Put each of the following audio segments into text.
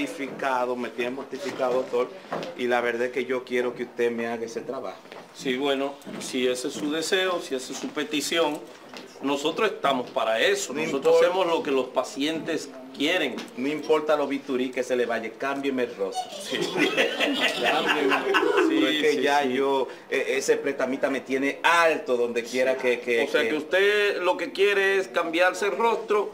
mortificado, me tiene mortificado, doctor, y la verdad es que yo quiero que usted me haga ese trabajo. Sí, bueno, si ese es su deseo, si esa es su petición, nosotros estamos para eso. No nosotros hacemos lo que los pacientes quieren. No importa lo biturí que se le vaya, cámbieme el rostro. Sí. Pero es que sí, ya sí. yo, eh, ese prestamita me tiene alto donde quiera que... que O sea que- que usted lo que quiere es cambiarse el rostro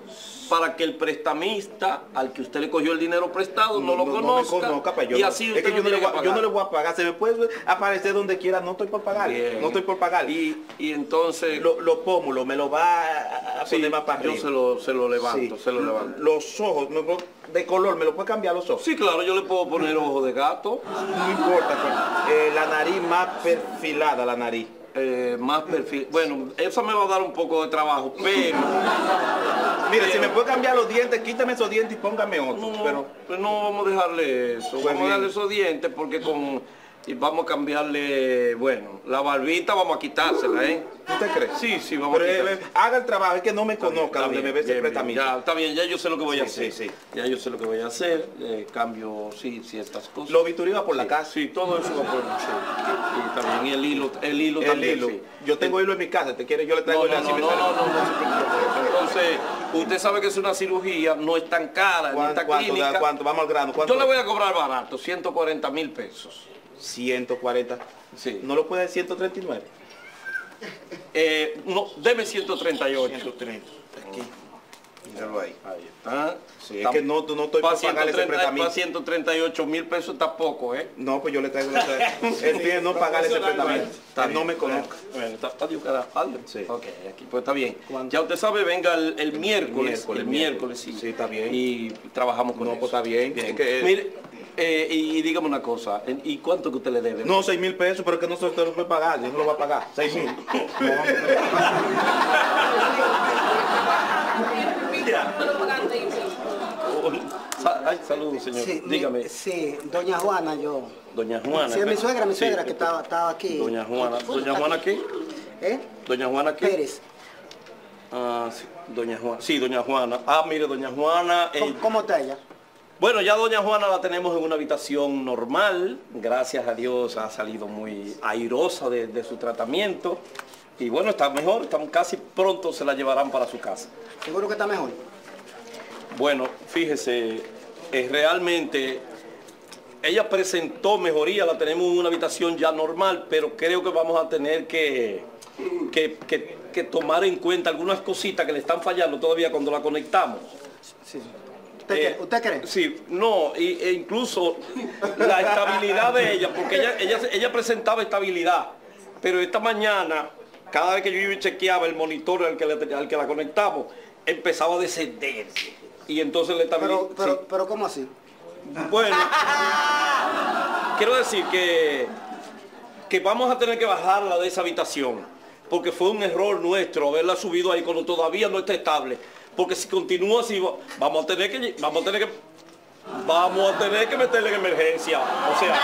para que el prestamista al que usted le cogió el dinero prestado no, lo conozca, conozca, pues yo y no- así es que no yo, no le voy, a- yo no pagar. le voy a pagar, se me puede aparecer donde quiera, no estoy por pagar, Bien. no estoy por pagar. Y, y entonces Lo- los pómulos me lo va a, a sí, poner más para yo arriba. se lo, se lo levanto, Sí. se lo levanto. Los ojos, de color, ¿me lo puede cambiar los ojos? Sí, claro, yo le puedo poner ojo de gato, No importa, pues, eh, la nariz más perfilada, la nariz. eh, más perfil. Bueno, eso me va a dar un poco de trabajo, pero Mire, si me puede cambiar los dientes, quítame esos dientes y póngame otros. no, pero pues no vamos a dejarle eso. Pues vamos a bien. darle esos dientes porque con y vamos a cambiarle, bueno, la barbita vamos a quitársela, ¿eh? ¿usted cree? Sí, sí, vamos Pero, a eh, quitársela. haga el trabajo, es que no me conozca donde me ve prestamista. Ya, está bien, ya yo sé lo que voy a Sí, hacer. sí, sí. Ya yo sé lo que voy a hacer. eh, cambio, sí, ciertas cosas. Lo biturí va por la Sí, casa. Sí, todo eso va por sí. Y también el hilo, el hilo El también. hilo. sí. Yo tengo hilo en mi casa, ¿te quiere? Yo le traigo No, hilo no, no, no, no, no, no. Entonces, usted sabe que es una cirugía, no es tan cara ¿Cuánto, esta cuánto, clínica. cuánto? Vamos al grano. ¿Cuánto? Yo le voy a cobrar barato, 140 mil pesos. 140. Sí. ¿No lo puede dar 139? Eh, no, deme 138. 130. Aquí. Míralo ahí. Ahí está. Sí, es que no, no estoy para pagarle ese 130 prestamista. para 138 mil pesos está poco, ¿eh? No, pues yo le traigo. Él tiene no pagarle ese. Está Él no bien. me conozca. Bueno, está, adiós, cara, adiós. Sí. Ok, aquí pues está bien. Ya usted sabe, venga el, el miércoles, miércoles, el miércoles, sí. Sí, está bien. Y trabajamos con No, eso. pues está bien. Es que- Mire, eh, y, y dígame una cosa, ¿y cuánto que usted le debe? No, 6 mil pesos, pero es que no se usted lo puede pagar. Yo no lo va a pagar. 6 mil. Ay, saludos, señor. Sí, mi- Dígame, sí, doña Juana, yo. doña Juana. Sí, es mi suegra, mi Sí, suegra que estaba, estaba aquí. Doña Juana. ¿Doña Juana aquí. qué? ¿Eh? Doña Juana qué? Pérez. Ah, sí, doña Juana. Sí, doña Juana. Ah, mire, doña Juana. eh, ¿Cómo, cómo está ella? Bueno, ya doña Juana la tenemos en una habitación normal. Gracias a Dios ha salido muy airosa de, de su tratamiento. Y bueno, está mejor, estamos casi pronto se la llevarán para su casa. Seguro que está mejor. Bueno, fíjese, es realmente ella presentó mejoría, la tenemos en una habitación ya normal, pero creo que vamos a tener que, que, que- que tomar en cuenta algunas cositas que le están fallando todavía cuando la conectamos. Sí. ¿Usted, Eh, cree? ¿Usted cree? Sí, no, y- e incluso la estabilidad de ella, porque ella, ella, ella presentaba estabilidad, pero esta mañana, cada vez que yo iba y chequeaba el monitor al que, le- al que la conectamos, empezaba a descender. Y entonces la estabilidad... Pero, pero, pero ¿cómo así? Bueno, quiero decir que, que vamos a tener que bajarla de esa habitación, porque fue un error nuestro haberla subido ahí cuando todavía no está estable. Porque si continúa así, va- vamos a tener que, vamos a tener que, vamos a tener que meterle en emergencia. O sea,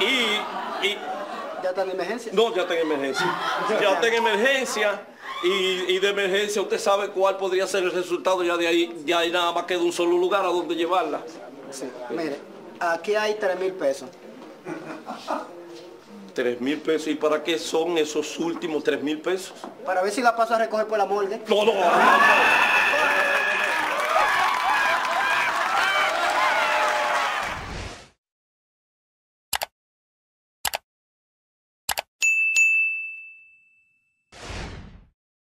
y, y ¿Ya está en emergencia? no, ya está en emergencia. Ya está en emergencia. Y, y de emergencia usted sabe cuál podría ser el resultado. Ya de ahí, ya ahí nada más queda un solo lugar a donde llevarla. Sí. Mire, aquí hay 3 mil pesos. Tres mil pesos. ¿Y para qué son esos últimos tres mil pesos? Para ver si la paso a recoger por la morgue. No, no, no, no.